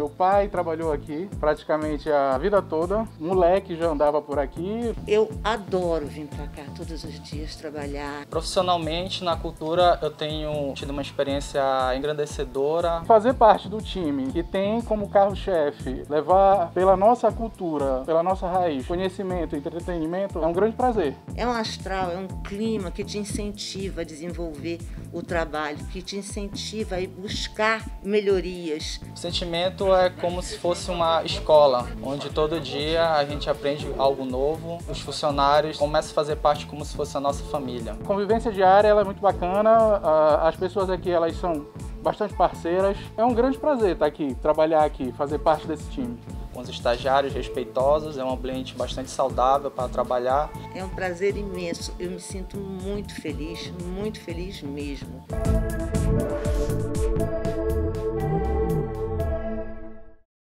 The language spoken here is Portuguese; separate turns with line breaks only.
Meu pai trabalhou aqui praticamente a vida toda. Moleque já andava por aqui.
Eu adoro vir para cá todos os dias trabalhar.
Profissionalmente, na cultura, eu tenho tido uma experiência engrandecedora.
Fazer parte do time que tem como carro-chefe levar pela nossa cultura, pela nossa raiz, conhecimento, entretenimento, é um grande prazer.
É um astral, é um clima que te incentiva a desenvolver o trabalho, que te incentiva a ir buscar melhorias.
O sentimento é como se fosse uma escola, onde todo dia a gente aprende algo novo, os funcionários começam a fazer parte como se fosse a nossa família.
A convivência diária ela é muito bacana, as pessoas aqui elas são bastante parceiras. É um grande prazer estar aqui, trabalhar aqui, fazer parte desse time
com os estagiários respeitosos, é um ambiente bastante saudável para trabalhar.
É um prazer imenso, eu me sinto muito feliz, muito feliz mesmo.